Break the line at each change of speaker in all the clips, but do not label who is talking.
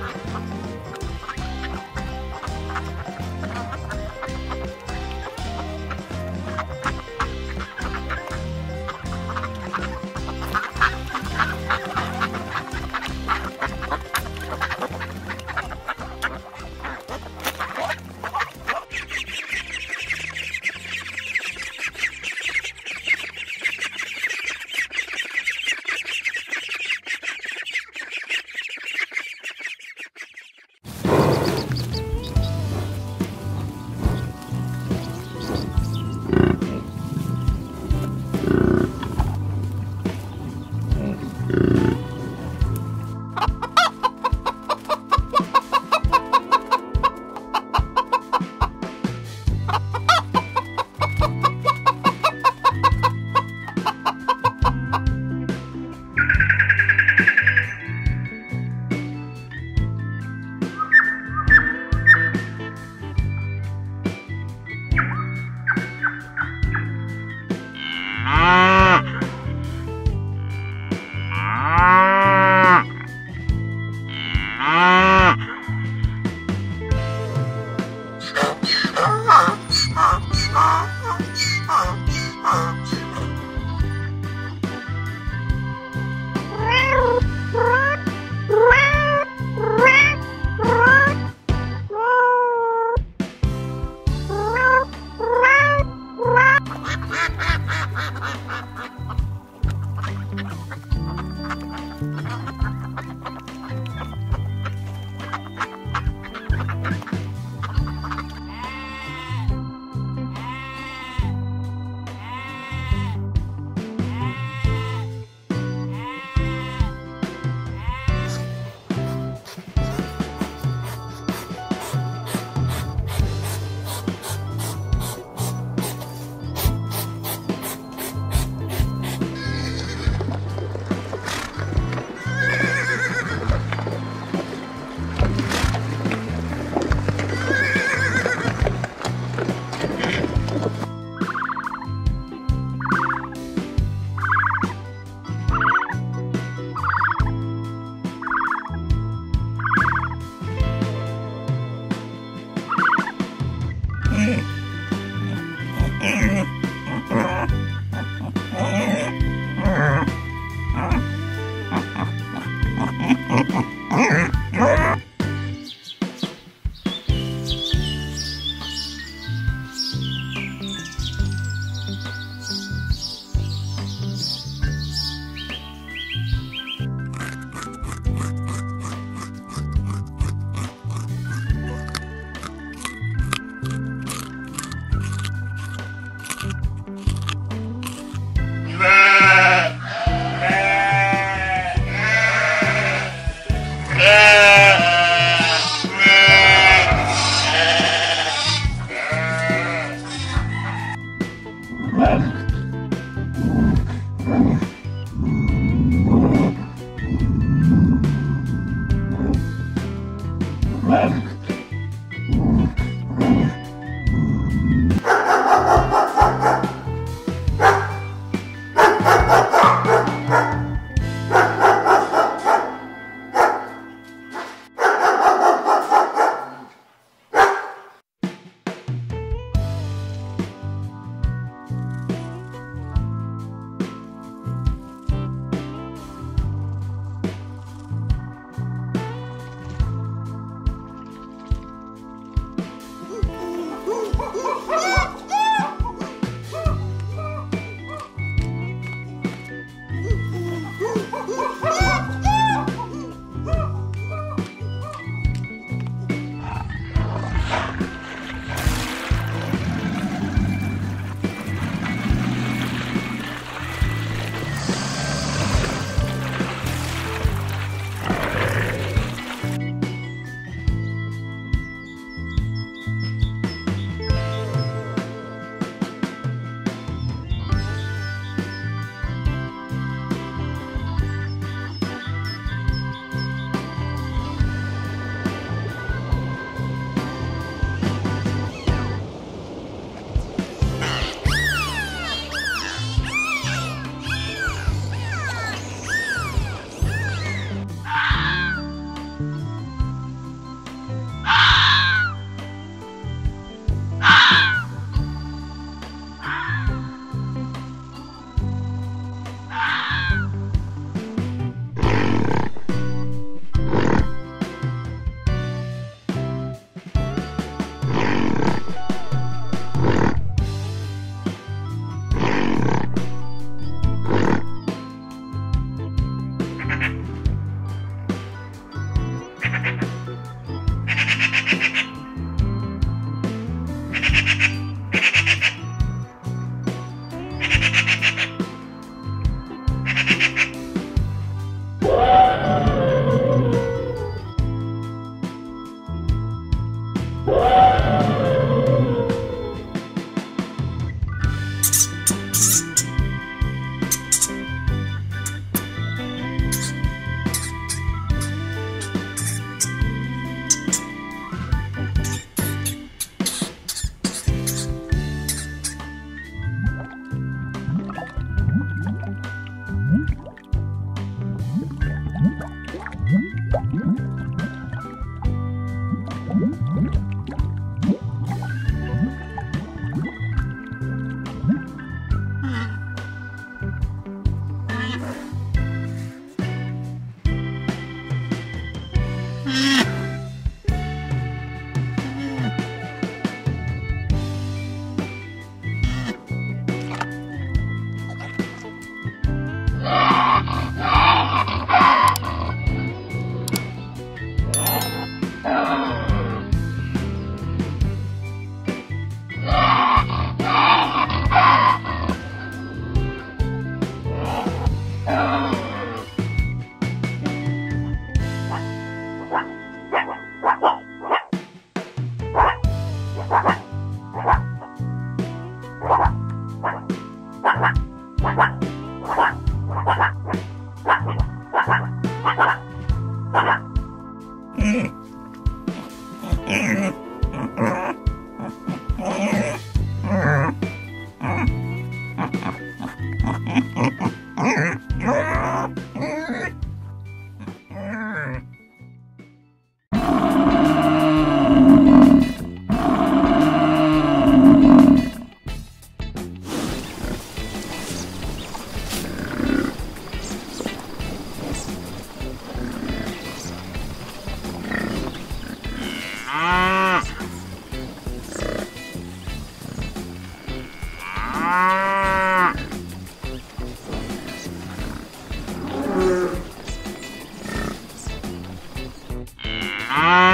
Ha ha ha! you Ah!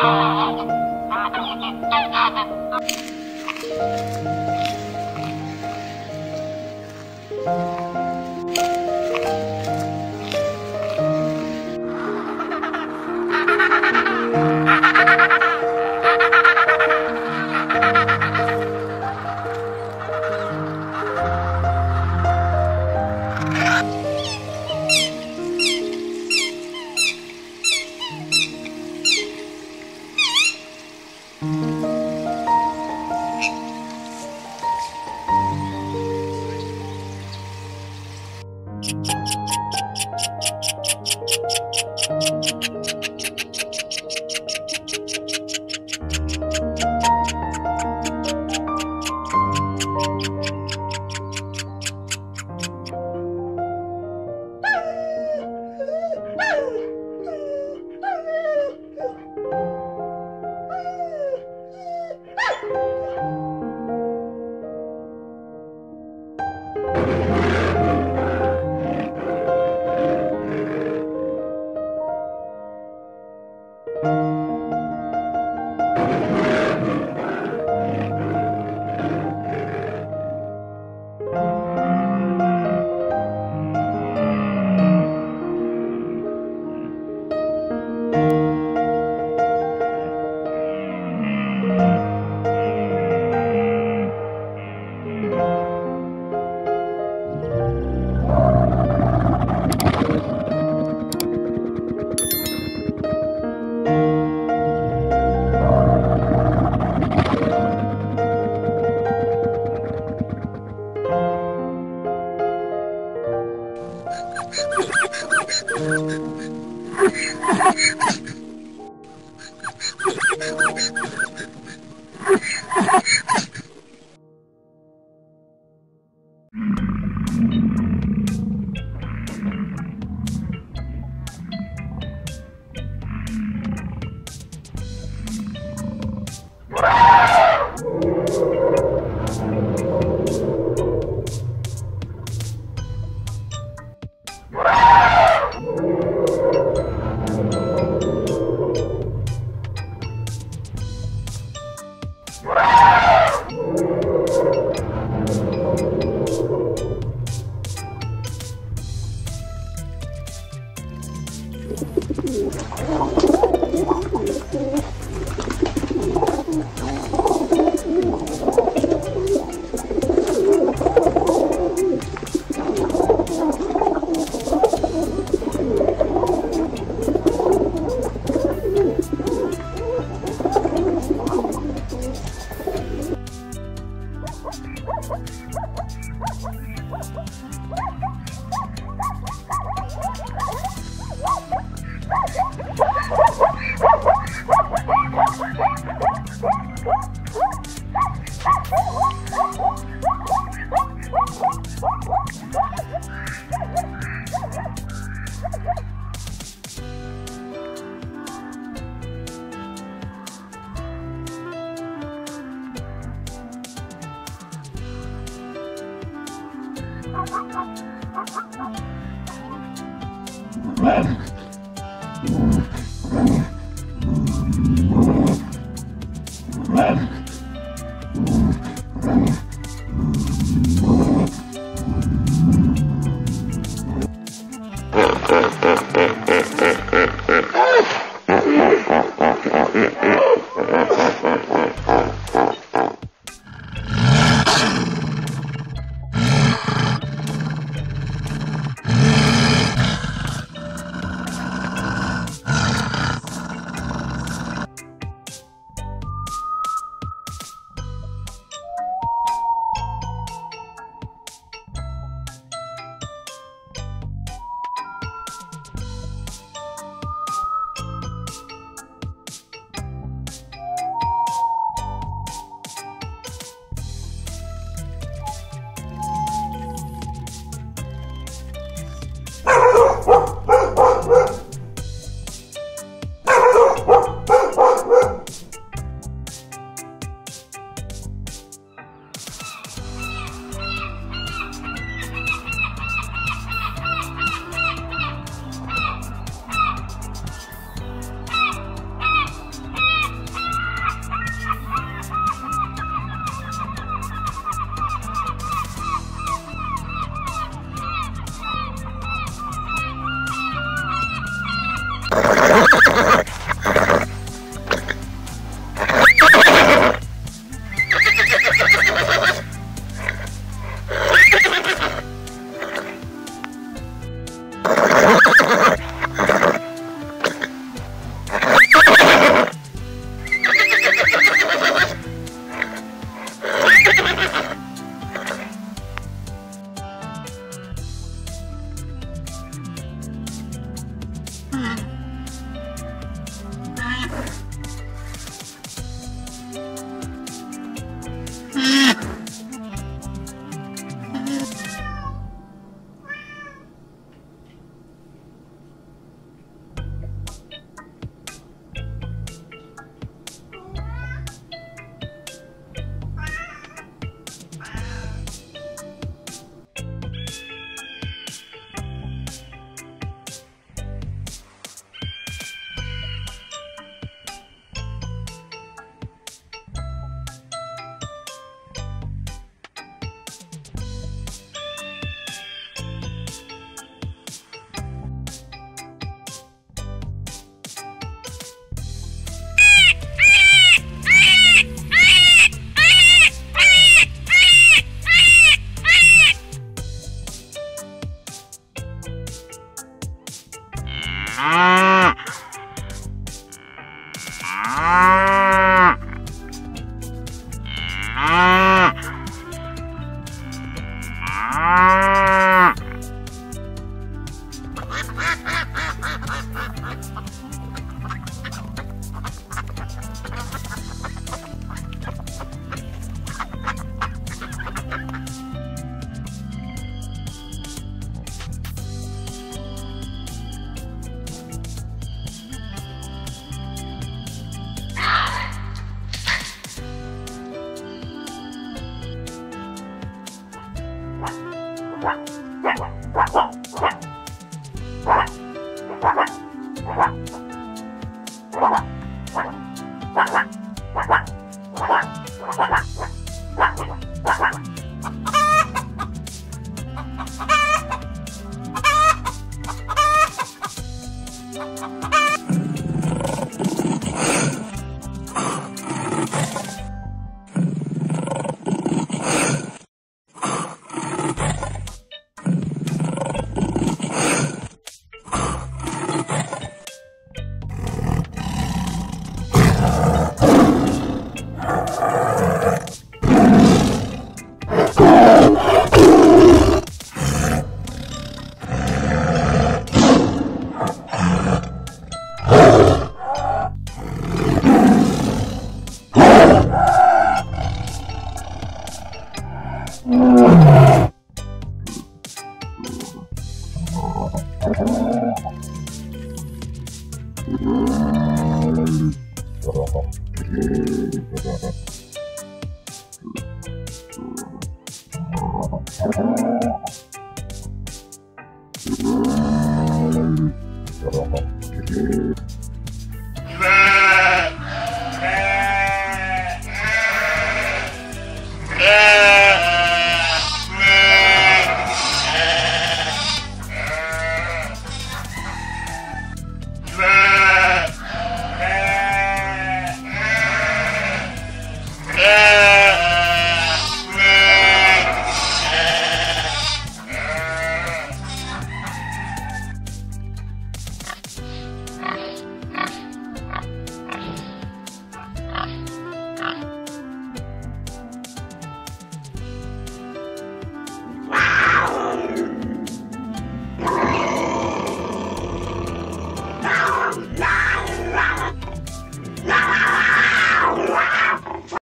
Thank you.